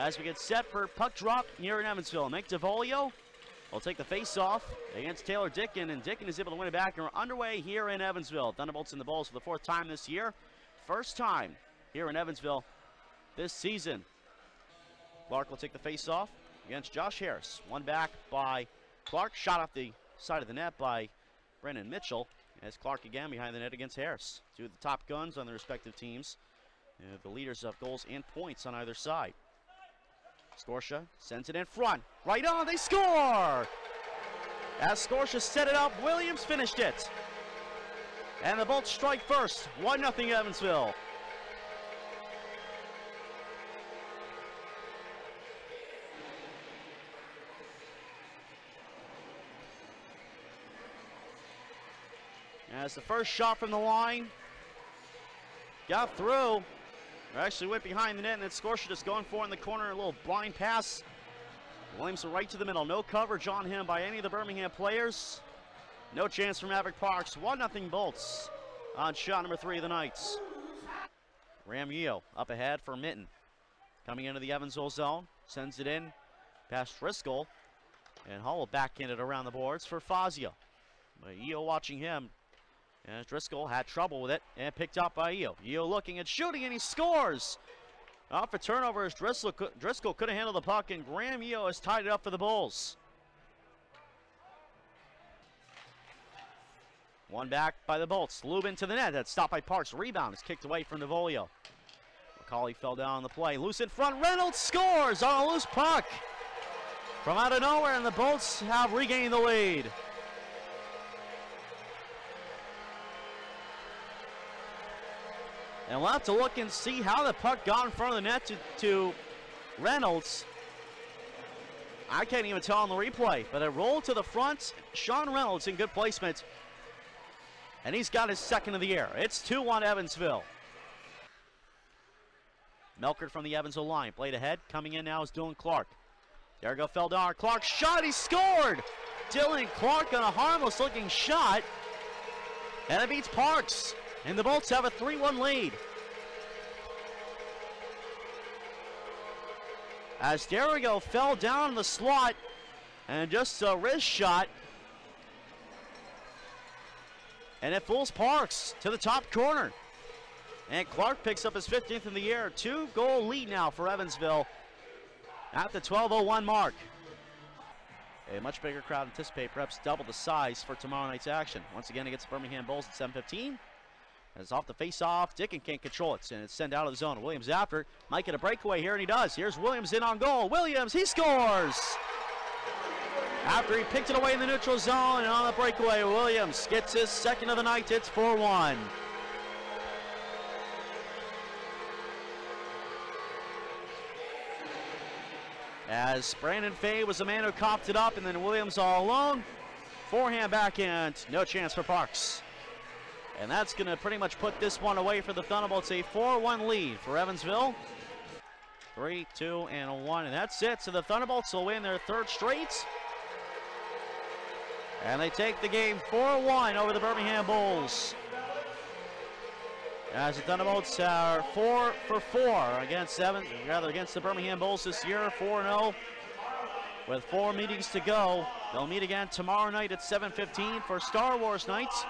as we get set for puck drop here in Evansville. Mike DeVolio will take the face-off against Taylor Dickin, and Dickin is able to win it back. And we're underway here in Evansville. Thunderbolts in the Bulls for the fourth time this year. First time here in Evansville this season. Clarke will take the face-off against Josh Harris. One back by Clarke, shot off the side of the net by Brennan Mitchell. As Clarke again behind the net against Harris. Two of the top guns on the respective teams. The leaders of goals and points on either side. Scotia sends it in front. Right on, they score! As Scotia set it up, Williams finished it. And the Bolts strike first. 1 0 Evansville. As the first shot from the line got through. Actually went behind the net and then Scotia just going for in the corner. A little blind pass. Williamson right to the middle. No coverage on him by any of the Birmingham players. No chance for Mavric Parks. 1-0 Bolts on shot number three of the Knights. Ramio up ahead for Mitten. Coming into the Evansville zone. Sends it in past Driscoll. And Hall will backhand it around the boards for Fazio. But Yeo watching him as Driscoll had trouble with it and picked up by Yeo. Yeo looking and shooting and he scores. Off a turnover as Driscoll, Driscoll couldn't handle the puck and Graham Yeo has tied it up for the Bulls. One back by the Bolts. Lubin to the net. That's stopped by Parks. Rebound is kicked away from Devolio. McCauley fell down on the play. Loose in front. Reynolds scores on a loose puck. From out of nowhere, and the Bolts have regained the lead. And we'll have to look and see how the puck got in front of the net to, to Reynolds. I can't even tell on the replay, but it rolled to the front. Sean Reynolds in good placement. And he's got his second of the year. It's 2-1 Evansville. Melkert from the Evansville line. Played ahead. Coming in now is Dylan Clarke. There go Feldar. Clarke shot. He scored. Dylan Clarke on a harmless looking shot. And it beats Parks. And the Bolts have a 3-1 lead. As Derigo fell down in the slot and just a wrist shot. And it fools Parks to the top corner. And Clarke picks up his 15th in the year. Two goal lead now for Evansville at the 12.01 mark. A much bigger crowd anticipate, perhaps double the size for tomorrow night's action. Once again against Birmingham Bulls at 7.15. As off the face-off, Dickin can't control it, and it's sent out of the zone. Williams after might get a breakaway here, and he does. Here's Williams in on goal. Williams, he scores! After he picked it away in the neutral zone, and on the breakaway, Williams gets his second of the night. It's 4-1. As Brandon Fay was the man who copped it up, and then Williams all alone. Forehand backhand, no chance for Parks. And that's going to pretty much put this one away for the Thunderbolts. A 4-1 lead for Evansville. 3, 2, and 1. And that's it. So the Thunderbolts will win their third straight. And they take the game 4-1 over the Birmingham Bulls. As the Thunderbolts are 4 for 4 against seven, rather against the Birmingham Bulls this year, 4-0. With four meetings to go, they'll meet again tomorrow night at 7:15 for Star Wars Nights.